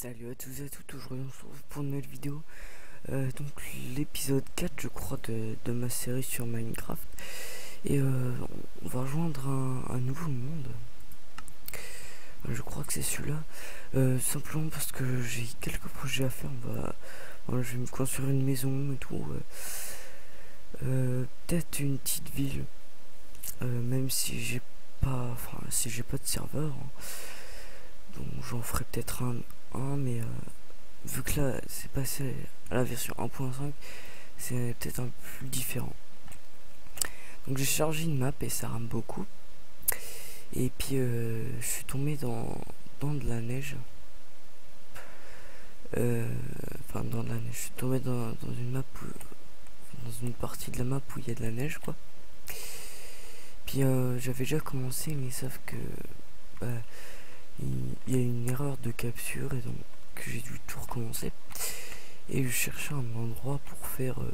Salut à tous et à toutes, aujourd'hui on se retrouve pour une nouvelle vidéo. Euh, donc l'épisode 4 je crois de, de, ma série sur Minecraft. Et euh, on va rejoindre un, nouveau monde. Je crois que c'est celui-là. Euh, simplement parce que j'ai quelques projets à faire. On va, je vais me construire une maison et tout. Peut-être une petite ville. même si j'ai pas. Enfin si j'ai pas de serveur. Hein. Donc j'en ferai peut-être un, mais euh, vu que là c'est passé à la version 1.5 c'est peut-être un peu plus différent. Donc j'ai chargé une map et ça rame beaucoup. Et puis euh, je suis tombé dans, dans de la neige. Euh, enfin dans la neige. Je suis tombé dans, une map dans une partie de la map où il y a de la neige quoi. Puis j'avais déjà commencé mais sauf que bah, il y a une erreur de capture et donc j'ai dû tout recommencer. Et je cherchais un endroit pour faire euh,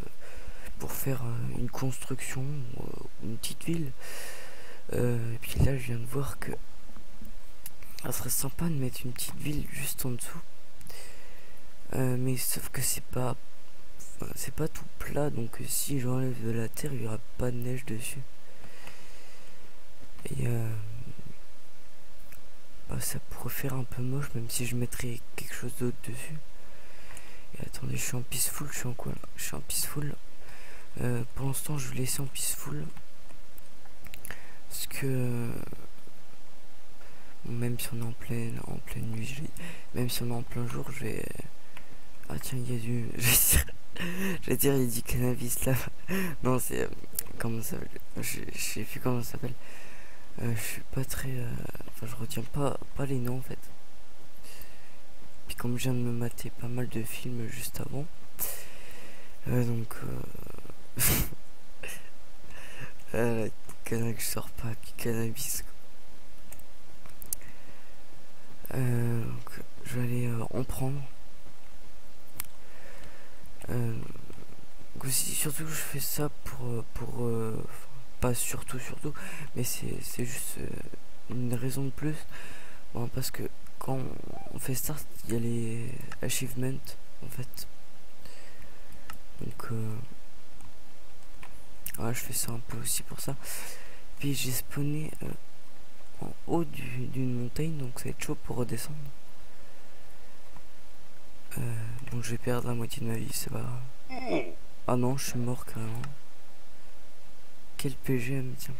pour faire euh, une construction ou euh, une petite ville. Et puis là je viens de voir que ça serait sympa de mettre une petite ville juste en dessous. Mais sauf que c'est pas c'est pas tout plat donc si j'enlève de la terre il y aura pas de neige dessus. Et bah, ça pourrait faire un peu moche même si je mettrais quelque chose d'autre dessus. Et attendez je suis en peaceful je suis en quoi là je suis en peaceful. Euh, pour l'instant je vais laisser en peaceful. Parce que même si on est en pleine en pleine nuit même si on est en plein jour je vais ah tiens il y a du je vais dire il dit cannabis là non c'est euh, comment ça s'appelle? Je sais plus comment ça s'appelle je suis pas très... Euh, enfin, je retiens pas, pas les noms, en fait. Puis comme je viens de me mater pas mal de films juste avant. Euh, donc... euh, que je sors pas, puis cannabis. donc, je vais aller en prendre. surtout que je fais ça pour... pour surtout surtout mais c'est juste euh, une raison de plus. Bon, parce que quand on fait start il y a les achievements en fait. Donc euh, je fais ça un peu aussi pour ça. Puis j'ai spawné euh, en haut d'une montagne donc ça va être chaud pour redescendre. Donc je vais perdre la moitié de ma vie c'est pas ah non je suis mort carrément quel PGM, tiens.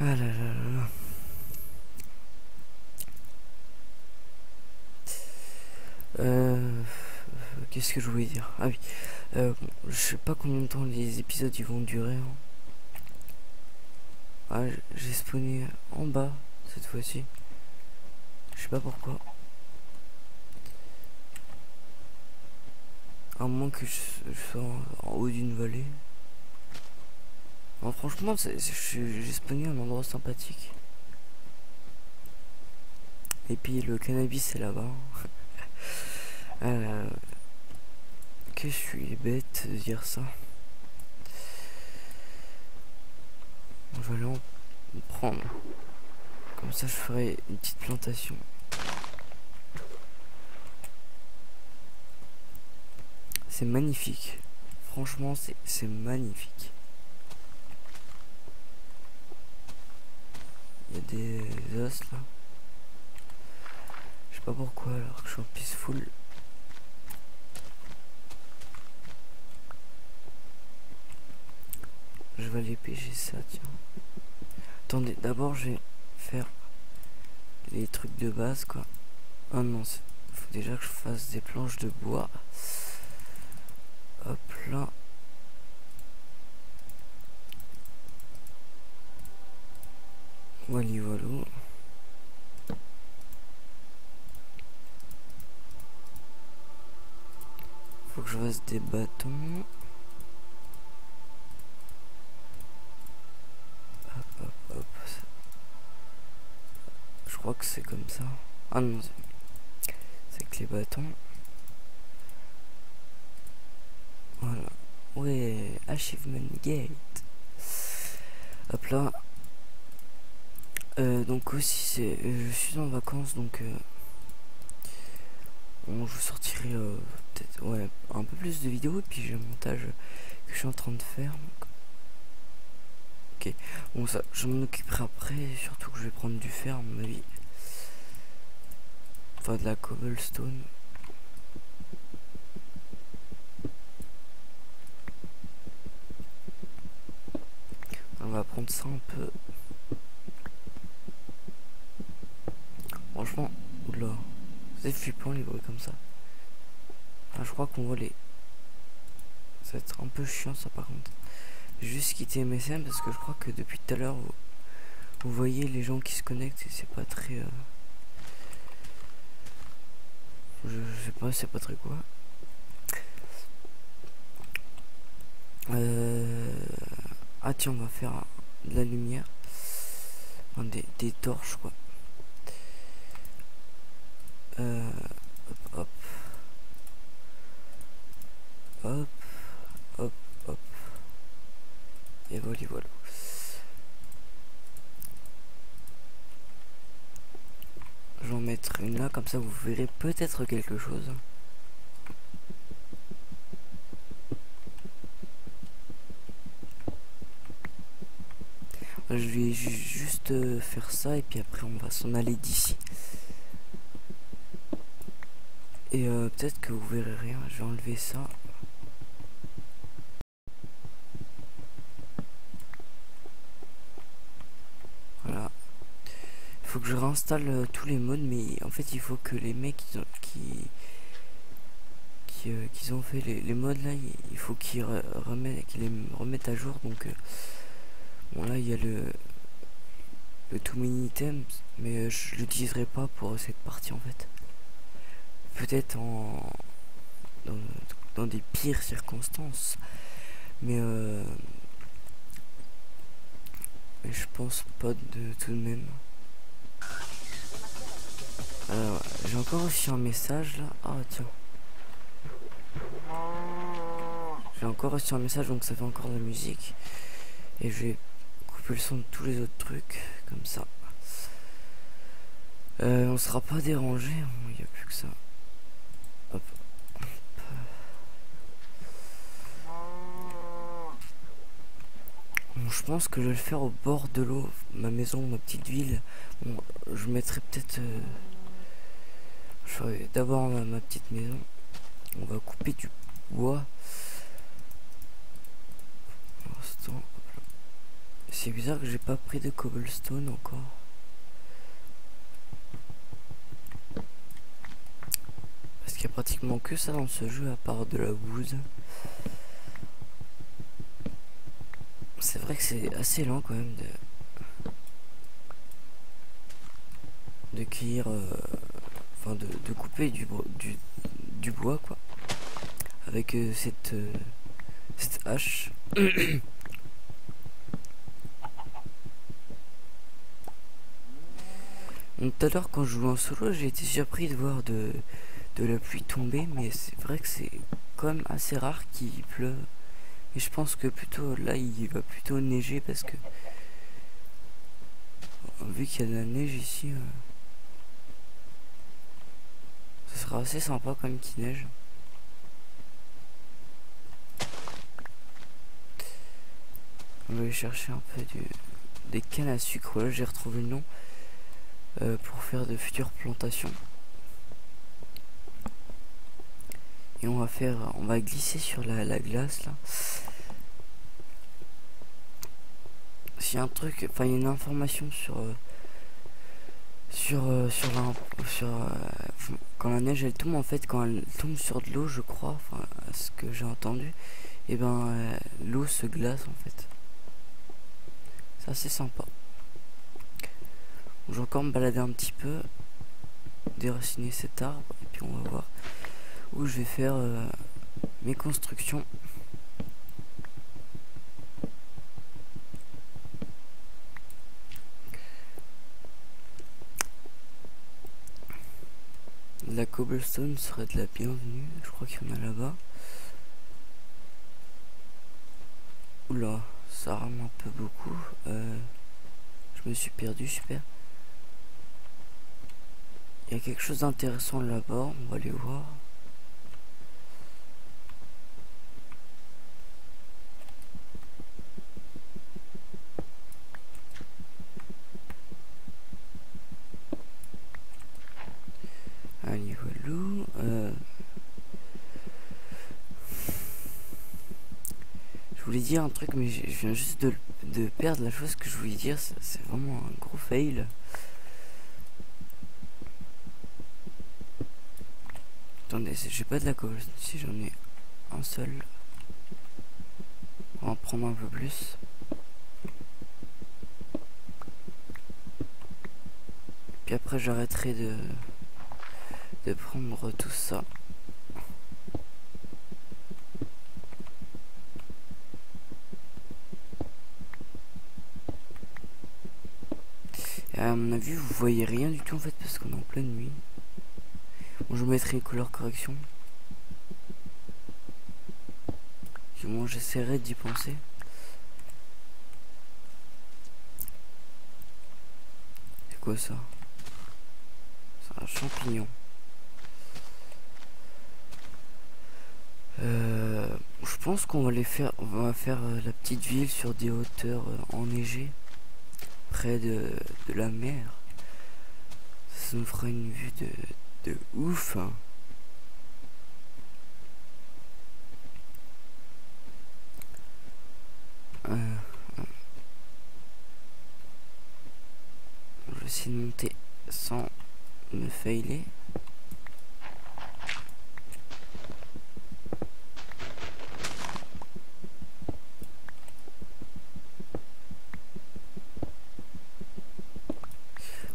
Ah là là là. Euh, Qu'est-ce que je voulais dire? Ah oui. Euh, je sais pas combien de temps les épisodes ils vont durer. Hein. Ah, j'ai spawné en bas cette fois-ci. Je sais pas pourquoi. À moins que je, sois en, haut d'une vallée. franchement, j'ai spawné un endroit sympathique. Et puis le cannabis c'est là-bas. euh, que je suis bête de dire ça. Je vais aller en prendre. Comme ça je ferai une petite plantation. C'est magnifique. Franchement, c'est magnifique. Il y a des os là. Je sais pas pourquoi alors que je suis en peaceful. Je vais aller pêcher ça, tiens. Attendez, d'abord je vais faire les trucs de base quoi. Oh non, faut déjà que je fasse des planches de bois. Hop là. Voilà, voilà. Faut que je fasse des bâtons. Hop, hop, hop. Je crois que c'est comme ça. Ah non, c'est avec les bâtons. Voilà. Ouais, Achievement Gate. Hop là. Euh, donc aussi c'est euh, je suis en vacances donc euh, bon, je sortirai peut-être ouais un peu plus de vidéos et puis j'ai un montage que je suis en train de faire ok bon ça je m'en occuperai après surtout que je vais prendre du fer à mon avis enfin de la cobblestone on va prendre ça un peu Franchement, oula. C'est flippant les bruits comme ça. je crois qu'on voit les... Ça va être un peu chiant ça par contre. Juste quitter MSN parce que je crois que depuis tout à l'heure, vous... voyez les gens qui se connectent et c'est pas très... Euh, je, sais pas, c'est pas très quoi. Euh... Ah tiens, on va faire de la lumière. des, torches quoi. Euh, hop, hop, hop, hop, et voilà, voilà. Je vais en mettre une là, comme ça vous verrez peut-être quelque chose. Je vais juste euh, faire ça et puis après on va s'en aller d'ici. Et euh, peut-être que vous verrez rien, je vais enlever ça. Voilà. Il faut que je réinstalle euh, tous les modes, mais en fait il faut que les mecs qui qui, euh, ont fait les, modes là, il faut qu'ils remettent, les remettent à jour. Donc bon là il y a le le too many items, mais je l'utiliserai pas pour cette partie en fait. Peut-être en dans, des pires circonstances mais euh, je pense pas de tout de même. Alors j'ai encore reçu un message là. Ah tiens. J'ai encore reçu un message donc ça fait encore de la musique. Et je vais le son de tous les autres trucs comme ça euh, on sera pas dérangé il n'y a plus que ça je pense que je vais le faire au bord de l'eau, ma maison, ma petite ville. je mettrai peut-être... Euh, je ferai d'abord ma, petite maison. On va couper du bois. C'est bizarre que j'ai pas pris de cobblestone encore. Parce qu'il y a pratiquement que ça dans ce jeu à part de la bouse. C'est vrai que c'est assez lent quand même de de cuire, euh, enfin de, couper du, du, du, bois quoi, avec euh, cette euh, cette hache. Tout à l'heure quand je jouais en solo, j'ai été surpris de voir de, de la pluie tomber, mais c'est vrai que c'est même assez rare qu'il pleuve. Et je pense que plutôt là il va plutôt neiger parce que vu qu'il y a de la neige ici, euh, ce sera assez sympa quand même qu'il neige. On va aller chercher un peu du, des cannes à sucre. Là j'ai retrouvé le nom euh, pour faire de futures plantations. et on va faire on va glisser sur la, glace là. A un truc enfin il y a une information sur euh, sur euh, sur sur quand la neige elle tombe en fait quand elle tombe sur de l'eau je crois enfin ce que j'ai entendu et eh ben l'eau se glace en fait. C'est assez sympa je vais encore me balader un petit peu déraciner cet arbre et puis on va voir où je vais faire euh, mes constructions. La cobblestone serait de la bienvenue, je crois qu'il y en a là-bas. Oula, ça rame un peu beaucoup. Euh, Je me suis perdu, super. Il y a quelque chose d'intéressant là-bas, on va aller voir. Allez, voilà. Euh... Je voulais dire un truc, mais je viens juste de, de perdre la chose que je voulais dire. C'est vraiment un gros fail. Attendez, j'ai pas de la colle. Si j'en ai un seul. On va en prendre un peu plus. Puis après j'arrêterai de de prendre tout ça. Et à mon avis, vous voyez rien du tout en fait parce qu'on est en pleine nuit. Je mettrai une couleur correction. Du moins, j'essaierai d'y penser. C'est quoi ça? C'est un champignon. Euh, je pense qu'on va les faire, on va faire euh, la petite ville sur des hauteurs euh, enneigées, près de, de, la mer. Ça nous fera une vue de, de ouf. Hein. Euh, je vais essayer de monter sans me failer.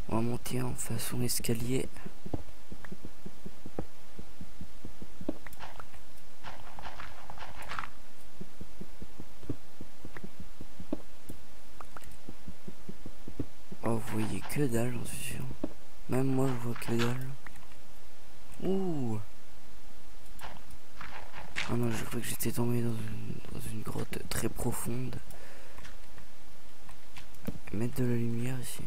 On va monter en façon escalier. Oh, vous voyez que dalle, j'en suis sûr. Même moi, je vois que dalle. Ouh Ah non, je crois que j'étais tombé dans une, dans une grotte très profonde. Mettre de la lumière ici.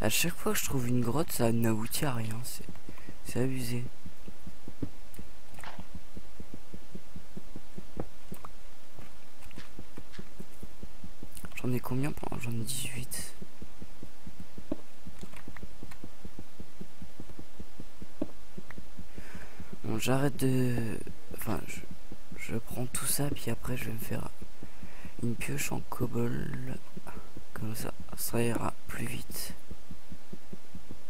À chaque fois que je trouve une grotte, ça n'aboutit à rien. C'est abusé. J'en ai combien J'en ai 18. J'arrête de... Enfin, je, je prends tout ça, puis après je vais me faire une pioche en cobble. Comme ça, ça ira plus vite.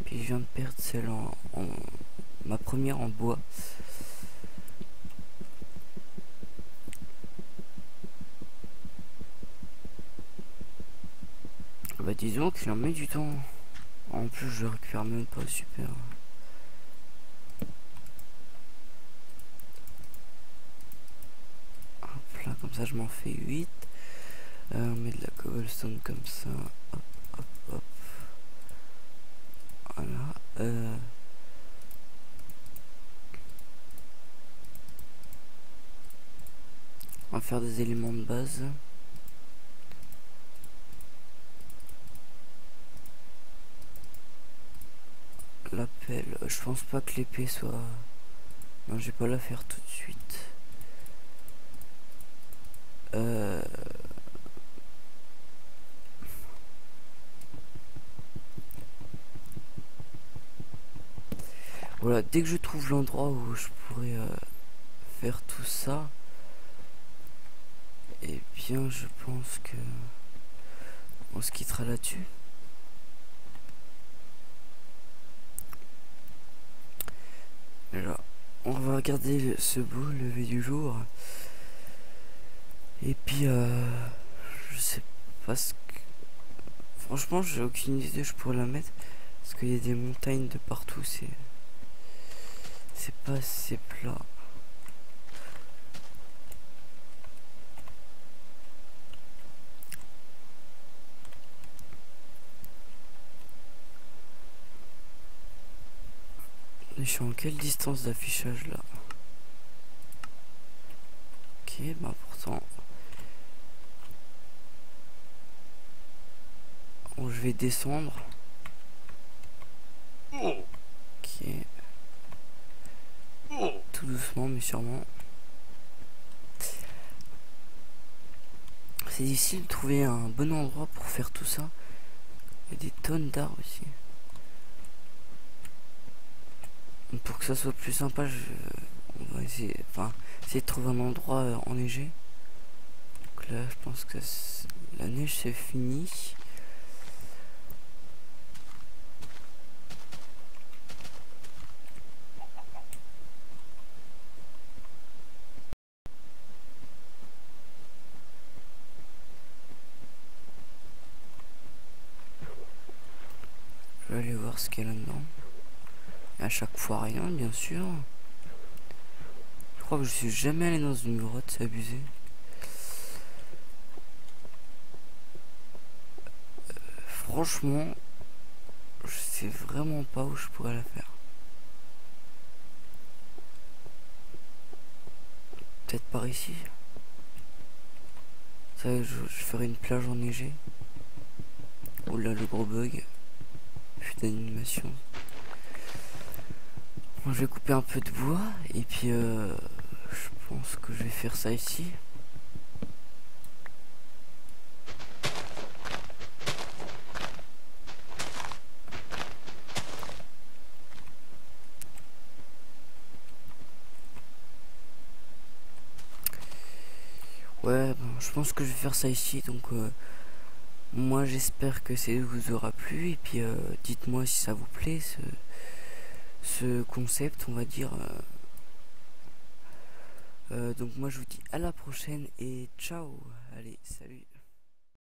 Puis je viens de perdre celle en, ma première en bois. Bah disons qu'il en met du temps. En plus je récupère même pas super. Hop là comme ça je m'en fais 8. Euh, on met de la cobblestone comme ça. Hop hop hop. Voilà. Euh... On va faire des éléments de base. La pelle, je pense pas que l'épée soit... Non, je vais pas la faire tout de suite. Euh... Voilà, dès que je trouve l'endroit où je pourrais euh, faire tout ça, et eh bien je pense que on se quittera là-dessus. Alors, on va regarder ce beau lever du jour. Et puis, euh, je sais pas ce que... Franchement, j'ai aucune idée, je pourrais la mettre. Parce qu'il y a des montagnes de partout, c'est c'est pas assez plat. Je suis en quelle distance d'affichage là? Ok, bah pourtant... Bon, je vais descendre. Ok. Tout doucement, mais sûrement. C'est difficile de trouver un bon endroit pour faire tout ça. Il y a des tonnes d'arbres ici. Pour que ça soit plus sympa, je... on va essayer de trouver un endroit euh, enneigé. Donc là, je pense que la neige c'est fini. Je vais aller voir ce qu'il y a là-dedans. À chaque fois rien, bien sûr. Je crois que je suis jamais allé dans une grotte, c'est abusé. Franchement, je sais vraiment pas où je pourrais la faire. Peut-être par ici. Ça, je, je ferai une plage enneigée. Oh là, le gros bug d'animation. Je vais couper un peu de bois et puis euh, je pense que je vais faire ça ici. Ouais, je pense que je vais faire ça ici, donc euh, moi j'espère que ça vous aura plu et puis euh, dites-moi si ça vous plaît ce, ce concept on va dire. Euh. Euh, donc moi je vous dis à la prochaine et ciao. Allez, salut.